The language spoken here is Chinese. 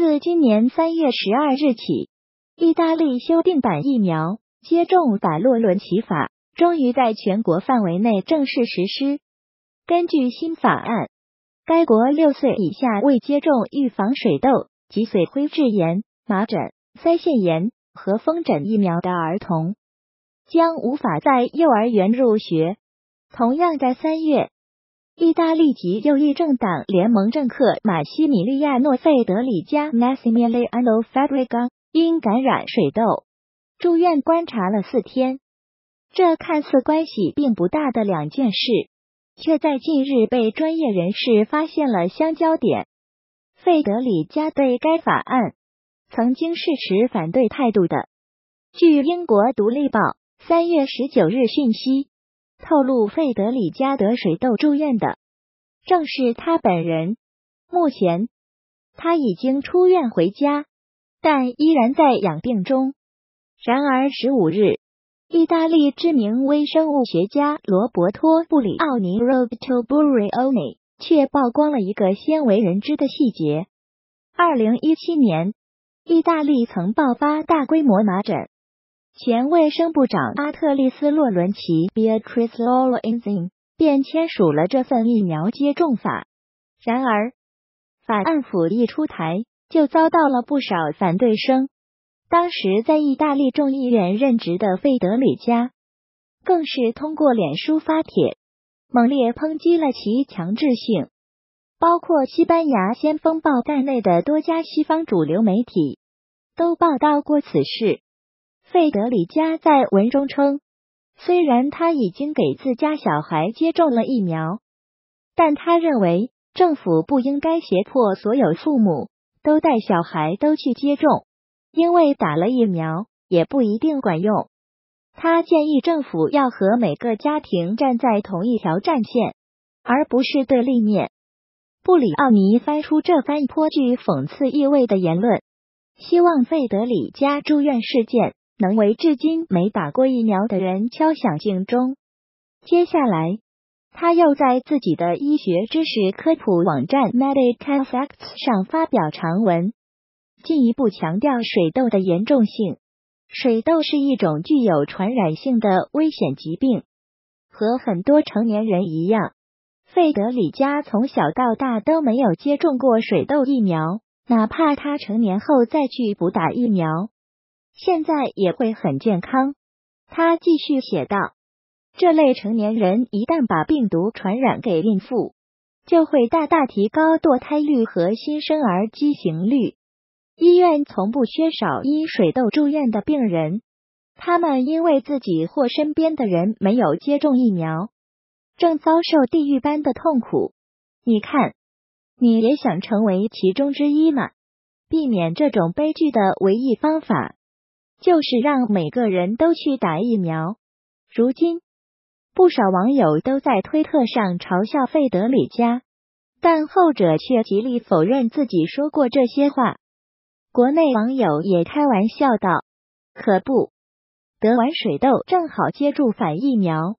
自今年三月十二日起，意大利修订版疫苗接种法洛伦齐法终于在全国范围内正式实施。根据新法案，该国六岁以下未接种预防水痘、脊髓灰质炎、麻疹、腮腺炎和风疹疫苗的儿童将无法在幼儿园入学。同样在三月。意大利籍右翼政党联盟政客马西米利亚诺·费德里加 （Massimiliano Federica） 因感染水痘住院观察了四天。这看似关系并不大的两件事，却在近日被专业人士发现了相交点。费德里加对该法案曾经是持反对态度的。据英国《独立报》三月十九日讯息。透露，费德里加得水痘住院的正是他本人。目前他已经出院回家，但依然在养病中。然而，十五日，意大利知名微生物学家罗伯托·布里奥尼 （Roberto Burioni） 却曝光了一个鲜为人知的细节：二零一七年，意大利曾爆发大规模麻疹。前卫生部长阿特利斯·洛伦齐 （Beatrice Lorenzin） 便签署了这份疫苗接种法。然而，法案甫一出台，就遭到了不少反对声。当时在意大利众议院任职的费德里加，更是通过脸书发帖，猛烈抨击了其强制性。包括西班牙《先锋报》在内的多家西方主流媒体都报道过此事。费德里加在文中称，虽然他已经给自家小孩接种了疫苗，但他认为政府不应该胁迫所有父母都带小孩都去接种，因为打了疫苗也不一定管用。他建议政府要和每个家庭站在同一条战线，而不是对立面。布里奥尼翻出这番颇具讽刺意味的言论，希望费德里加住院事件。能为至今没打过疫苗的人敲响警钟。接下来，他又在自己的医学知识科普网站 Medical Facts 上发表长文，进一步强调水痘的严重性。水痘是一种具有传染性的危险疾病，和很多成年人一样，费德里加从小到大都没有接种过水痘疫苗，哪怕他成年后再去补打疫苗。现在也会很健康。他继续写道：“这类成年人一旦把病毒传染给孕妇，就会大大提高堕胎率和新生儿畸形率。医院从不缺少因水痘住院的病人，他们因为自己或身边的人没有接种疫苗，正遭受地狱般的痛苦。你看，你也想成为其中之一吗？避免这种悲剧的唯一方法。”就是让每个人都去打疫苗。如今，不少网友都在推特上嘲笑费德里加，但后者却极力否认自己说过这些话。国内网友也开玩笑道：“可不，得完水痘正好接住反疫苗，